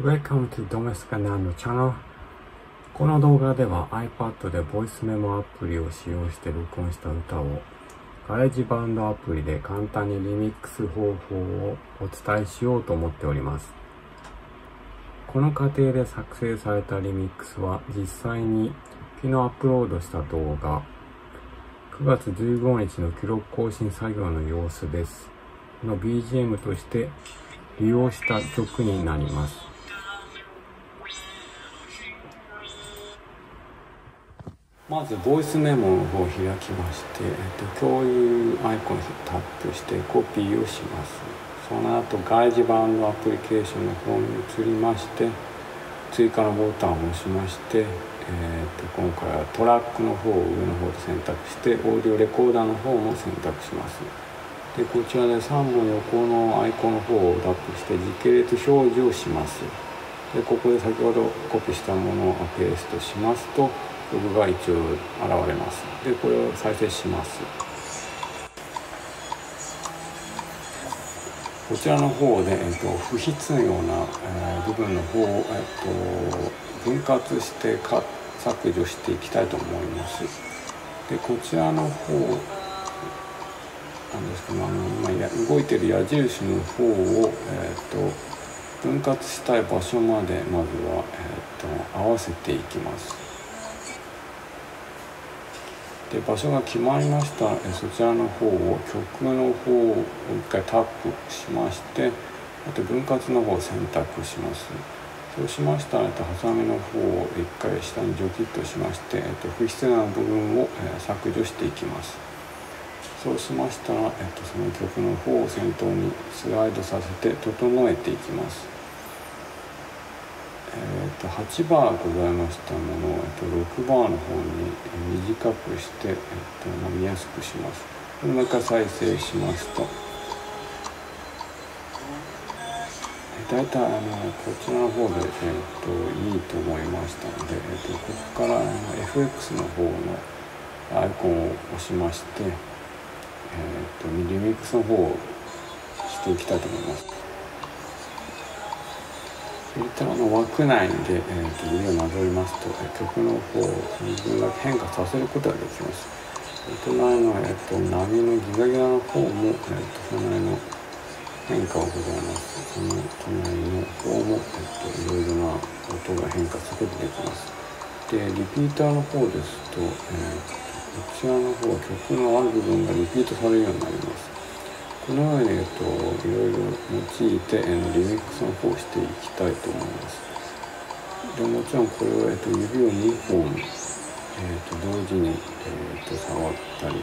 Welcome to Domestic Nano Channel. この動画では iPad でボイスメモアプリを使用して録音した歌をガレージバンドアプリで簡単にリミックス方法をお伝えしようと思っております。この過程で作成されたリミックスは実際に昨日アップロードした動画9月15日の記録更新作業の様子ですの BGM として利用した曲になります。まずボイスメモの方を開きまして、えっと、共有アイコンをタップしてコピーをします。その後外事版のアプリケーションの方に移りまして追加のボタンを押しまして、えー、と今回はトラックの方を上の方で選択してオーディオレコーダーの方も選択します。でこちらで3本横のアイコンの方をタップして時系列表示をします。でここで先ほどコピーしたものをペーストしますと曲が一応現れます。でこれを再生します。こちらの方で、えっと、不必要な、えー、部分の方を、えっと、分割してか削除していきたいと思います。でこちらの方なんですけどあの今動いてる矢印の方を、えーと、分割したい場所までまずは、えーと、合わせていきます。で場所が決まりました。えそちらの方を曲の方を一回タップしましてあと分割の方を選択します。そうしましたら、えっと、ハサミの方を一回下にジョキッとしまして、えっと、不必要な部分を、え削除していきます。そうしましたら、えっと、その曲の方を先頭にスライドさせて整えていきます。えっと、8バーございましたものを、えっと、6バーの方に短くして、えっと、見やすくします。もう一回再生しますと。え大体あのこちらの方で、えっと、いいと思いましたので、えっと、ここからあの FX の方のアイコンを押しましてえーと、リミックスの方をしていきたいと思います。そういったあの枠内で、えーと、指をなぞりますと、え曲の方を自分だけ変化させることができます。隣の、えーと、波のギザギザの方も、えー、と隣の変化がございます。その隣の方も、えー、といろいろな音が変化することができます。でリピーターの方ですと、えーこちらの方は曲のある部分がリピートされるようになりますこのように、えっと、いろいろ用いて、えのリミックスの方をしていきたいと思います。でもちろんこれを、えっと、指を2本、えっと、同時に、えっと、触ったり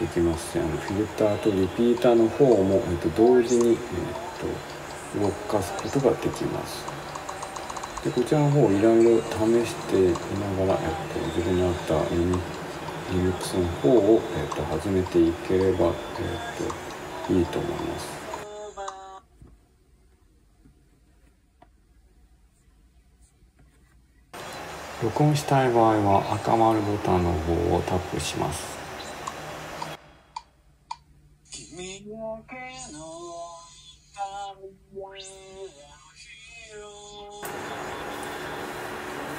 できますしあのフィルターとリピーターの方も、えっと、同時に、えっと、動かすことができます。でこちらの方をいろいろ試していながら、えっと、自分に合ったリミックスリミックスの方を、えーと、始めていければ、えーと、いいと思います。録音したい場合は赤丸ボタンの方をタップします。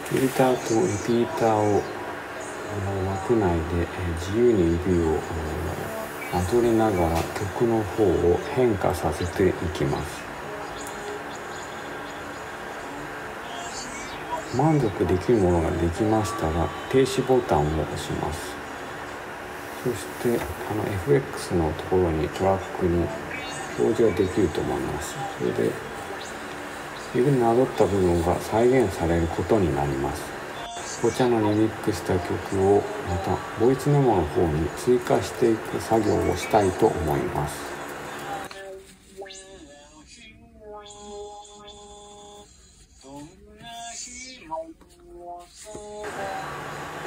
フィルターとリピーターをの枠内で、え自由に指をなぞりながら曲の方を変化させていきます。満足できるものができましたら停止ボタンを押します。そしてあの FX のところにトラックに表示ができると思います。それで指になぞった部分が再現されることになります。お茶のリミックした曲をまたボイスメモの方に追加していく作業をしたいと思います。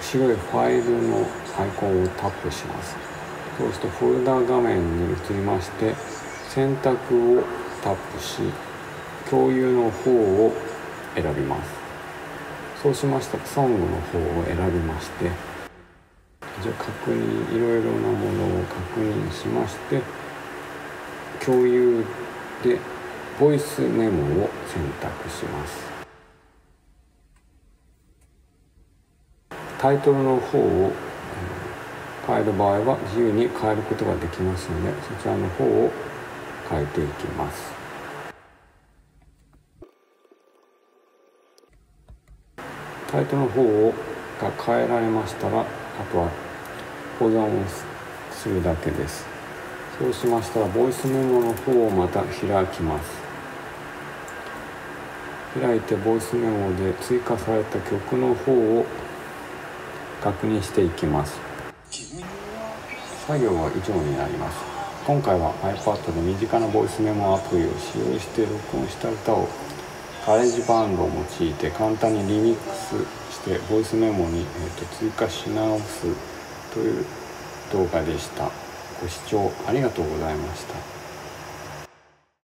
白いファイルのアイコンをタップします。そうするとフォルダ画面に移りまして選択をタップし共有の方を選びます。そうしましたらソングの方を選びましてじゃあ確認いろいろなものを確認しまして共有でボイスメモを選択します。タイトルの方を変える場合は自由に変えることができますのでそちらの方を変えていきます。タイトルの方をが変えられましたらあとは保存をするだけです。そうしましたらボイスメモの方をまた開きます。開いてボイスメモで追加された曲の方を確認していきます。作業は以上になります。今回は iPad で身近なボイスメモアプリを使用して録音した歌を GarageBand を用いて簡単にリミックスしてボイスメモに、えーと、追加し直すという動画でした。ご視聴ありがとうございました。